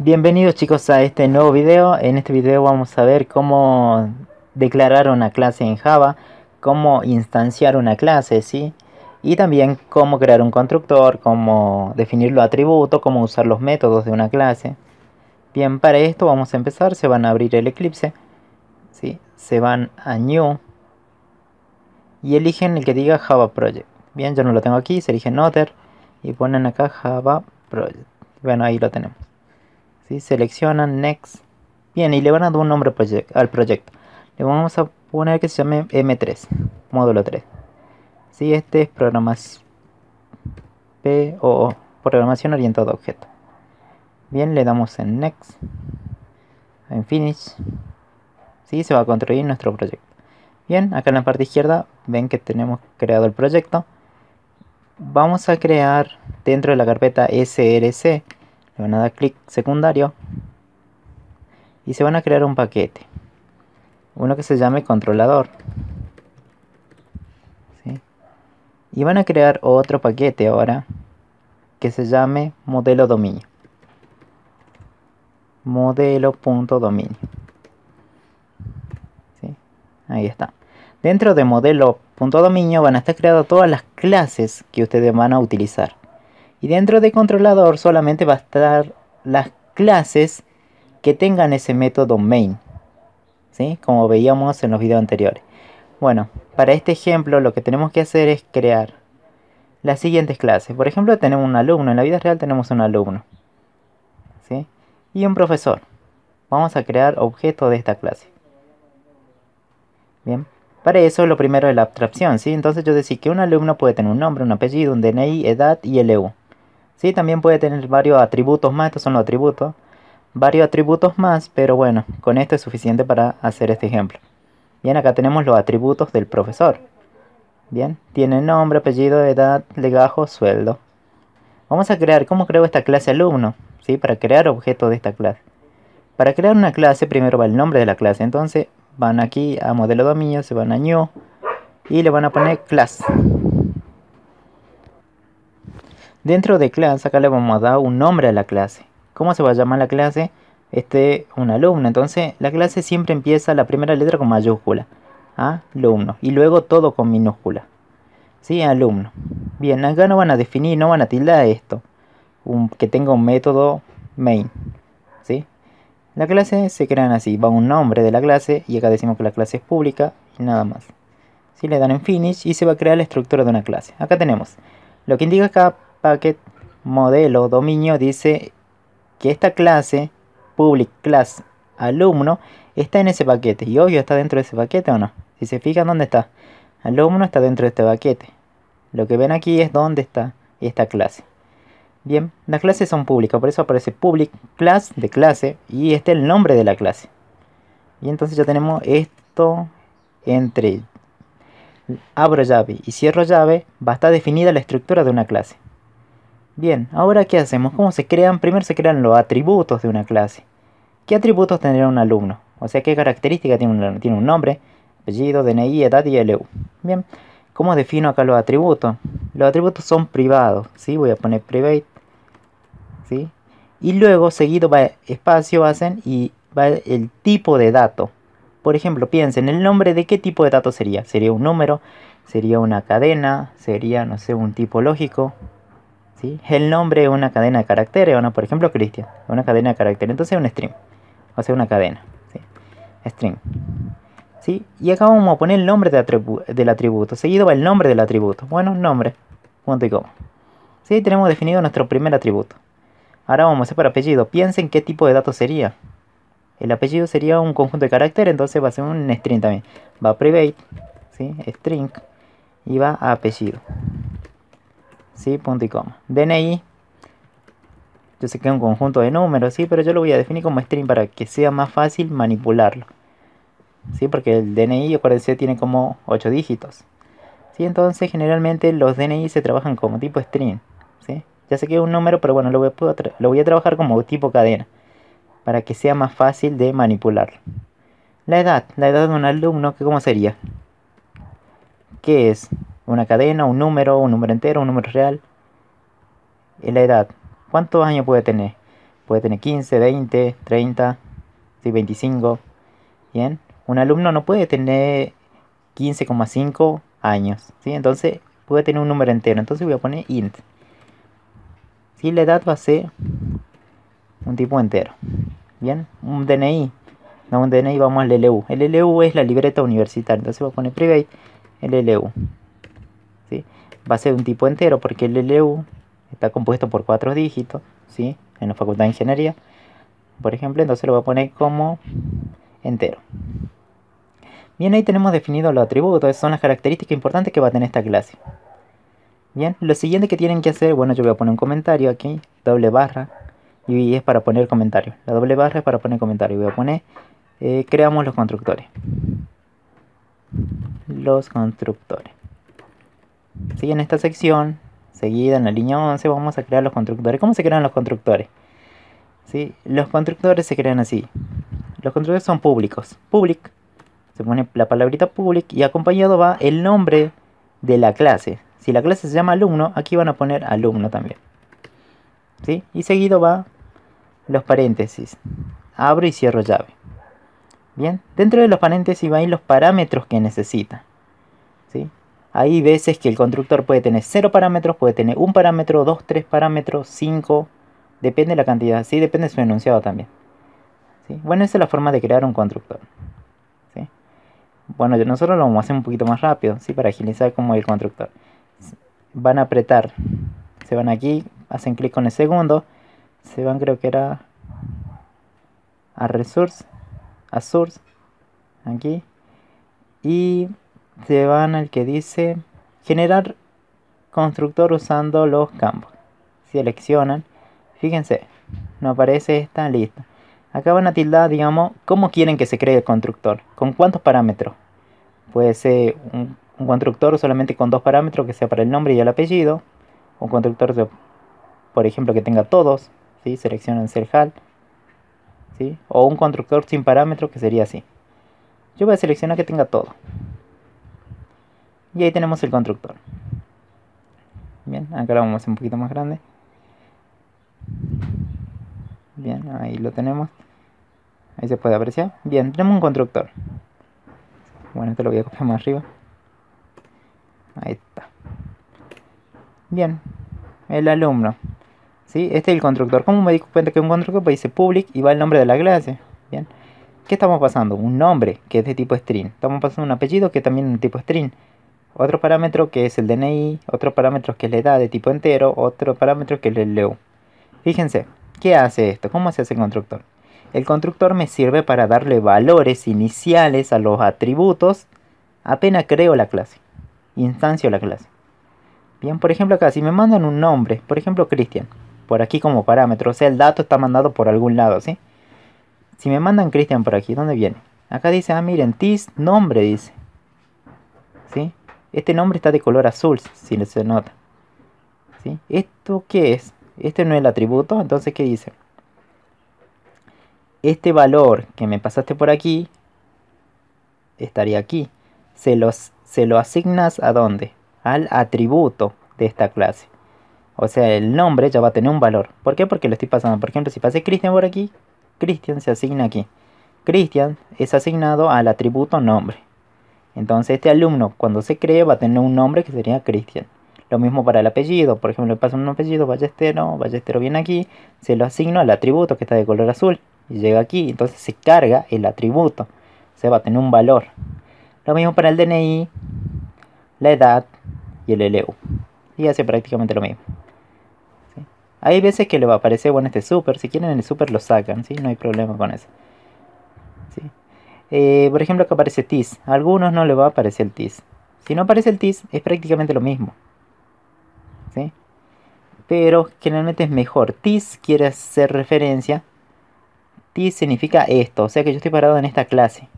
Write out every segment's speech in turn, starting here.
Bienvenidos chicos a este nuevo video. En este video vamos a ver cómo declarar una clase en Java, cómo instanciar una clase, ¿sí? Y también cómo crear un constructor, cómo definir los atributos, cómo usar los métodos de una clase. Bien, para esto vamos a empezar, se van a abrir el Eclipse, ¿sí? Se van a New y eligen el que diga Java Project. Bien, yo no lo tengo aquí, se elige Noter y ponen acá Java Project. Bueno, ahí lo tenemos. Seleccionan Next. Bien, y le van a dar un nombre al proyecto. Le vamos a poner que se llame M3, módulo 3. ¿Sí? Este es programación, o programación orientada a objeto. Bien, le damos en Next, en Finish. ¿Sí? Se va a construir nuestro proyecto. Bien, acá en la parte izquierda ven que tenemos creado el proyecto. Vamos a crear dentro de la carpeta src le van a dar clic secundario y se van a crear un paquete. Uno que se llame controlador. Y van a crear otro paquete ahora que se llame modelo dominio. Modelo.dominio ¿Sí? ahí está. Dentro de modelo.dominio van a estar creadas todas las clases que ustedes van a utilizar y dentro de controlador solamente va a estar las clases que tengan ese método main. ¿sí? Como veíamos en los videos anteriores. Bueno, para este ejemplo lo que tenemos que hacer es crear las siguientes clases. Por ejemplo, tenemos un alumno. En la vida real tenemos un alumno. ¿sí? Y un profesor. Vamos a crear objetos de esta clase. Bien. Para eso lo primero es la abstracción, ¿sí? Entonces yo decía que un alumno puede tener un nombre, un apellido, un DNI, edad y LU. Sí, también puede tener varios atributos más, estos son los atributos. Varios atributos más, pero bueno, con esto es suficiente para hacer este ejemplo. Bien, acá tenemos los atributos del profesor. Bien, tiene nombre, apellido, edad, legajo, sueldo. Vamos a crear, ¿cómo creo esta clase alumno? ¿Sí? Para crear objetos de esta clase. Para crear una clase primero va el nombre de la clase. Entonces van aquí a modelo dominio, se van a new y le van a poner class. Dentro de class, acá le vamos a dar un nombre a la clase. ¿Cómo se va a llamar la clase? Este, un alumno. Entonces, la clase siempre empieza la primera letra con mayúscula. Alumno. Y luego todo con minúscula. ¿Sí? Alumno. Bien, acá no van a definir, no van a tildar esto. que tenga un método main. ¿Sí? La clase se crean así. Va un nombre de la clase y acá decimos que la clase es pública y nada más. Si le dan en finish y se va a crear la estructura de una clase. Acá tenemos lo que indica acá packet modelo dominio dice que esta clase public class alumno está en ese paquete. Y obvio está dentro de ese paquete o no si se fijan dónde está alumno está dentro de este paquete. Lo que ven aquí es dónde está esta clase. Bien las clases son públicas por eso aparece public class de clase y este es el nombre de la clase. Y entonces ya tenemos esto entre abro llave y cierro llave va a estar definida la estructura de una clase Bien, ahora ¿qué hacemos? ¿Cómo se crean? Primero se crean los atributos de una clase. ¿Qué atributos tendrá un alumno? O sea, ¿qué características tiene un, tiene un nombre, apellido, DNI, edad y LU? Bien, ¿cómo defino acá los atributos? Los atributos son privados, ¿sí? Voy a poner private, ¿sí? Y luego, seguido va espacio, hacen, y va el tipo de dato. Por ejemplo, piensen, ¿el nombre de qué tipo de dato sería? ¿Sería un número? ¿Sería una cadena? ¿Sería, no sé, un tipo lógico? El nombre es una cadena de caracteres, por ejemplo, Cristian, una cadena de caracteres, entonces es un string, o sea, una cadena, String. ¿Sí? Y acá vamos a poner el nombre del atributo, seguido va el nombre del atributo, bueno, nombre, punto y coma. ¿Sí? Tenemos definido nuestro primer atributo. Ahora vamos a hacer para apellido, piensen qué tipo de dato sería. El apellido sería un conjunto de caracteres, entonces va a ser un string también. Va private, ¿sí? string, y va a apellido. ¿Sí? Punto y coma. DNI, yo sé que es un conjunto de números, ¿sí? Pero yo lo voy a definir como string para que sea más fácil manipularlo. ¿Sí? Porque el DNI, acuérdense, tiene como 8 dígitos. ¿Sí? Entonces, generalmente los DNI se trabajan como tipo string, ¿sí? Ya sé que es un número, pero bueno, lo voy, a lo voy a trabajar como tipo cadena. Para que sea más fácil de manipular. La edad, la edad de un alumno, ¿cómo sería? ¿Qué es? Una cadena, un número, un número entero, un número real. Y la edad, ¿cuántos años puede tener? puede tener 15, 20, 30, ¿sí? 25. Bien, un alumno no puede tener 15,5 años, ¿sí? Entonces puede tener un número entero. Entonces voy a poner int. Si la edad va a ser un tipo entero. Bien, un DNI. No, un DNI vamos al LLU. El LLU es la libreta universitaria. Entonces voy a poner private LLU. Va a ser un tipo entero porque el LLU está compuesto por cuatro dígitos. ¿sí? En la facultad de ingeniería. Por ejemplo, entonces lo voy a poner como entero. Bien, ahí tenemos definidos los atributos, son las características importantes que va a tener esta clase. Bien, lo siguiente que tienen que hacer, bueno, yo voy a poner un comentario aquí, doble barra, y es para poner comentario. La doble barra es para poner comentario. Voy a poner, eh, creamos los constructores. Los constructores. Sí, en esta sección, seguida en la línea 11, vamos a crear los constructores. ¿Cómo se crean los constructores? ¿Sí? Los constructores se crean así. Los constructores son públicos. Public se pone la palabrita public y acompañado va el nombre de la clase. Si la clase se llama alumno, aquí van a poner alumno también. ¿Sí? Y seguido va los paréntesis. Abro y cierro llave. Bien, dentro de los paréntesis va a ir los parámetros que necesita. ¿Sí? Hay veces que el constructor puede tener 0 parámetros, puede tener un parámetro, 2, 3 parámetros, 5. Depende de la cantidad, sí, depende de su enunciado también. ¿Sí? Bueno, esa es la forma de crear un constructor. Bueno, nosotros lo vamos a hacer un poquito más rápido, ¿sí? Para agilizar como el constructor. Van a apretar, se van aquí, hacen clic con el segundo, se van creo que era a resource, a source, aquí, y se van al que dice generar constructor usando los campos. Seleccionan, fíjense, no aparece esta lista. Acá van a tildar, digamos, cómo quieren que se cree el constructor, con cuántos parámetros. Puede ser un, constructor solamente con dos parámetros, que sea para el nombre y el apellido. Un constructor, por ejemplo, que tenga todos, ¿sí? seleccionan ser HAL. ¿sí? O un constructor sin parámetros, que sería así. Yo voy a seleccionar que tenga todo. Y ahí tenemos el constructor. Bien, acá lo vamos a hacer un poquito más grande. Bien, ahí lo tenemos. Ahí se puede apreciar. Bien, tenemos un constructor. Bueno, esto lo voy a copiar más arriba. Ahí está. Bien, el alumno. ¿Sí? Este es el constructor. ¿Cómo me di cuenta que un constructor? Pues dice public y va el nombre de la clase. Bien. ¿Qué estamos pasando? Un nombre que es de tipo string. Estamos pasando un apellido que también es de tipo string. Otro parámetro que es el DNI. Otro parámetro que es la edad de tipo entero. Otro parámetro que es el LEU. Fíjense, ¿Qué hace esto? ¿Cómo se hace el constructor? El constructor me sirve para darle valores iniciales a los atributos apenas creo la clase. Instancio la clase. Bien, por ejemplo acá, si me mandan un nombre, por ejemplo Cristian, por aquí como parámetro, o sea, el dato está mandado por algún lado, ¿sí? Si me mandan Cristian por aquí, ¿dónde viene? Acá dice, ah, miren, tis nombre, dice. ¿Sí? Este nombre está de color azul, si se nota. ¿Sí? ¿Esto qué es? Este no es el atributo, entonces ¿qué dice? Este valor que me pasaste por aquí estaría aquí. Se, se lo asignas a dónde? Al atributo de esta clase. O sea, el nombre ya va a tener un valor. ¿Por qué? Porque lo estoy pasando. Por ejemplo, si pasé Cristian por aquí, Cristian se asigna aquí. Cristian es asignado al atributo nombre. Entonces este alumno cuando se cree va a tener un nombre que sería Cristian. Lo mismo para el apellido. Por ejemplo, le paso un apellido Ballestero. Ballestero viene aquí. Se lo asigno al atributo que está de color azul. Y llega aquí. Entonces se carga el atributo. Se va a tener un valor. Lo mismo para el DNI, la edad y el LEU. Y hace prácticamente lo mismo. Hay veces que le va a aparecer, bueno, este super. Si quieren el super lo sacan, ¿sí? No hay problema con eso. Eh, por ejemplo, acá aparece TIS. A algunos no le va a aparecer el TIS. Si no aparece el TIS, es prácticamente lo mismo pero generalmente es mejor. Tis quiere hacer referencia. Tis significa esto, o sea que yo estoy parado en esta clase.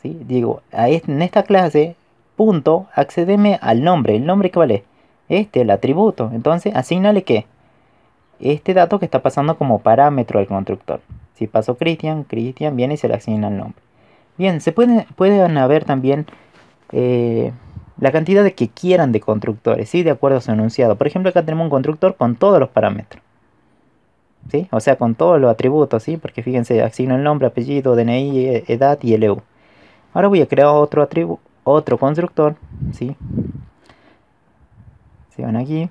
¿sí? Digo, en esta clase, punto, accedeme al nombre. ¿El nombre que vale? Este, el atributo. Entonces, asignale que este dato que está pasando como parámetro al constructor. Si pasó Cristian, Cristian viene y se le asigna el nombre. Bien, se pueden, pueden haber también eh, la cantidad de que quieran de constructores, ¿sí? de acuerdo a su enunciado. Por ejemplo, acá tenemos un constructor con todos los parámetros. ¿sí? O sea, con todos los atributos, ¿sí? Porque fíjense, asigno el nombre, apellido, DNI, e, edad y LU. Ahora voy a crear otro atributo, otro constructor, ¿sí? Se van aquí,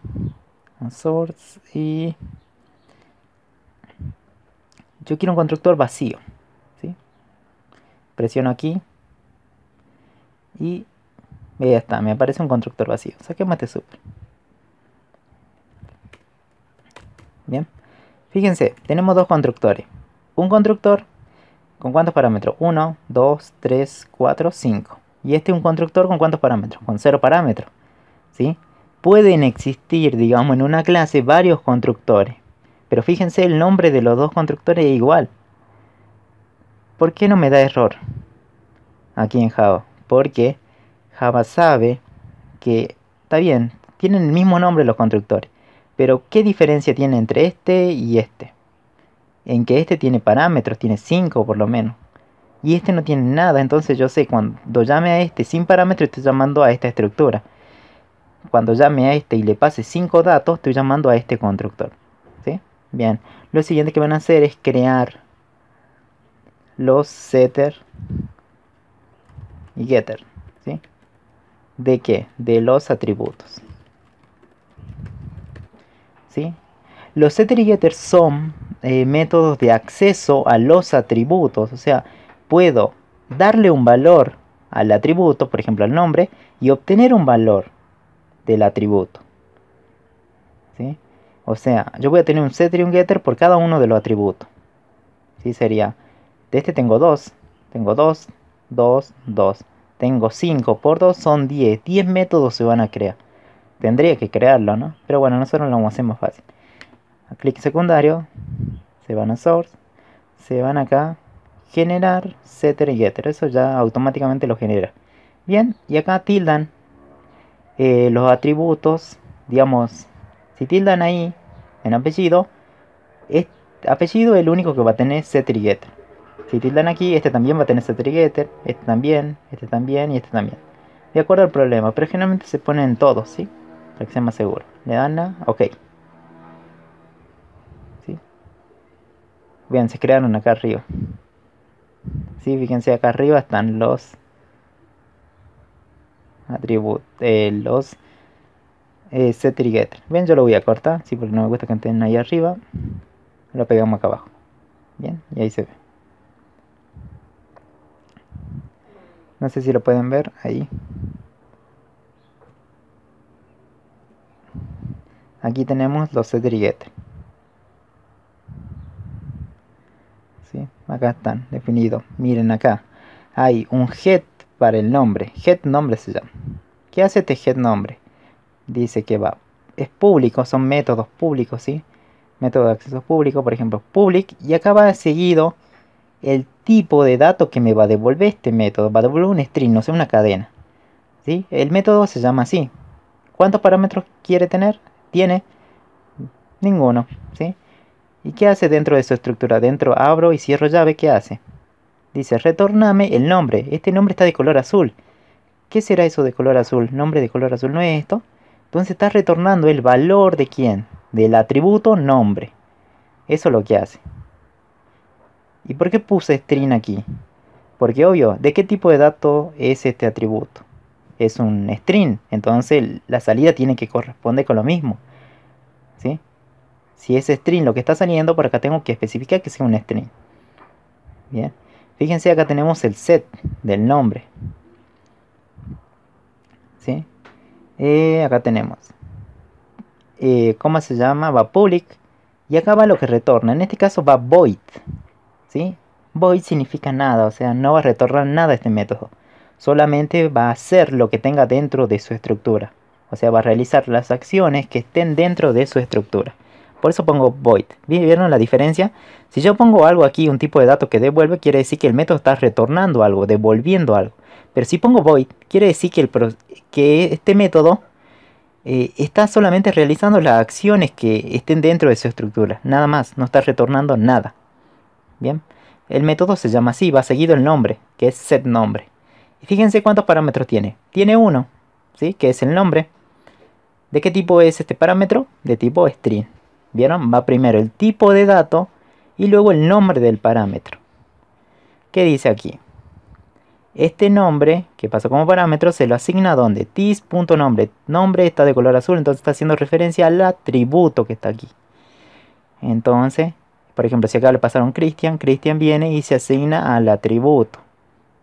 source y yo quiero un constructor vacío. Presiono aquí y ya está, me aparece un constructor vacío. Saquemos este super. Bien. Fíjense, tenemos dos constructores. Un constructor con cuántos parámetros? 1, 2, 3, 4, 5. Y este es un constructor con cuántos parámetros? Con 0 parámetros. ¿Sí? Pueden existir, digamos, en una clase varios constructores. Pero fíjense, el nombre de los dos constructores es igual. ¿Por qué no me da error? Aquí en Java. Porque Java sabe que, está bien, tienen el mismo nombre los constructores. Pero ¿qué diferencia tiene entre este y este? En que este tiene parámetros, tiene 5 por lo menos. Y este no tiene nada, entonces yo sé cuando llame a este sin parámetros estoy llamando a esta estructura. Cuando llame a este y le pase 5 datos, estoy llamando a este constructor. ¿Sí? Bien, lo siguiente que van a hacer es crear los setter y getter. ¿Sí? ¿De qué? De los atributos. Los setter y getter son eh, métodos de acceso a los atributos, o sea, puedo darle un valor al atributo, por ejemplo al nombre, y obtener un valor del atributo. ¿Sí? O sea, yo voy a tener un setter y un getter por cada uno de los atributos. ¿Sí? Sería, de este tengo 2, tengo 2, 2, 2. Tengo 5 por 2 son 10. 10 métodos se van a crear. Tendría que crearlo, ¿no? Pero bueno, nosotros lo hacemos fácil. A clic secundario, se van a source, se van acá, generar, setter y getter. Eso ya automáticamente lo genera. Bien, y acá tildan eh, los atributos, digamos, si tildan ahí en apellido, este apellido es el único que va a tener setter y getter. Si tildan aquí, este también va a tener y getter, este también, este también y este también. De acuerdo al problema, pero generalmente se ponen todos, ¿sí? para que sea más seguro. Le dan a OK. ¿Sí? Bien, se crearon acá arriba. ¿Sí? Fíjense, acá arriba están los atributos, eh, los eh, set getter. Bien, yo lo voy a cortar, sí, porque no me gusta que estén ahí arriba. Lo pegamos acá abajo. Bien, y ahí se ve. No sé si lo pueden ver ahí. Aquí tenemos los getter. ¿Sí? Acá están definidos. Miren acá. Hay un get para el nombre. Get nombre se llama. ¿Qué hace este get nombre? Dice que va. Es público, son métodos públicos, ¿sí? Método de acceso público, por ejemplo, public. Y acá va seguido el tipo de dato que me va a devolver este método. Va a devolver un string, no sé, una cadena. ¿Sí? El método se llama así. ¿Cuántos parámetros quiere tener? tiene ninguno, ¿sí? ¿Y qué hace dentro de su estructura? Dentro abro y cierro llave, ¿qué hace? Dice, retorname el nombre. Este nombre está de color azul. ¿Qué será eso de color azul? Nombre de color azul, ¿no es esto? Entonces está retornando el valor de quién? Del atributo nombre. Eso es lo que hace. ¿Y por qué puse string aquí? Porque obvio, ¿de qué tipo de dato es este atributo? es un string. Entonces la salida tiene que corresponder con lo mismo. ¿sí? Si es string lo que está saliendo, por acá tengo que especificar que sea un string. Bien. Fíjense, acá tenemos el set del nombre. ¿Sí? Eh, acá tenemos. Eh, ¿Cómo se llama? Va public. Y acá va lo que retorna. En este caso va void. Void significa nada. O sea, no va a retornar nada este método solamente va a hacer lo que tenga dentro de su estructura. O sea, va a realizar las acciones que estén dentro de su estructura. Por eso pongo void. ¿Vieron la diferencia? Si yo pongo algo aquí, un tipo de dato que devuelve, quiere decir que el método está retornando algo, devolviendo algo. Pero si pongo void, quiere decir que este método eh, está solamente realizando las acciones que estén dentro de su estructura. Nada más, no está retornando nada. Bien, el método se llama así, va seguido el nombre, que es setNombre fíjense cuántos parámetros tiene. Tiene uno, ¿sí? que es el nombre. ¿De qué tipo es este parámetro? De tipo string. ¿Vieron? Va primero el tipo de dato y luego el nombre del parámetro. ¿Qué dice aquí? Este nombre que pasa como parámetro se lo asigna donde tis.nombre. Nombre está de color azul, entonces está haciendo referencia al atributo que está aquí. Entonces, por ejemplo, si acá le pasaron Cristian, Cristian viene y se asigna al atributo.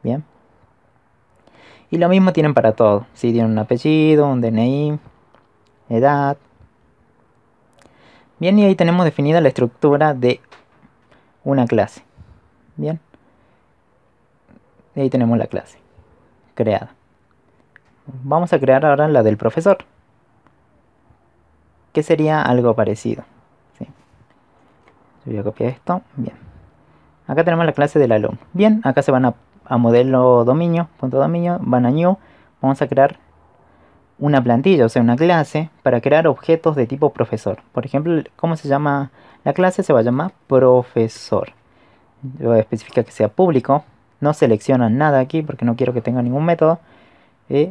Bien. Y lo mismo tienen para todo. Si tienen un apellido, un DNI, edad. Bien, y ahí tenemos definida la estructura de una clase. Bien. Y ahí tenemos la clase creada. Vamos a crear ahora la del profesor. Que sería algo parecido. Voy a copiar esto. Bien. Acá tenemos la clase del alumno. Bien, acá se van a, a modelo dominio, punto dominio, van a new. Vamos a crear una plantilla, o sea, una clase para crear objetos de tipo profesor. Por ejemplo, ¿cómo se llama la clase? Se va a llamar profesor. Yo voy a especificar que sea público. No seleccionan nada aquí porque no quiero que tenga ningún método. Eh,